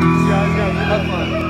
Yeah, yeah, have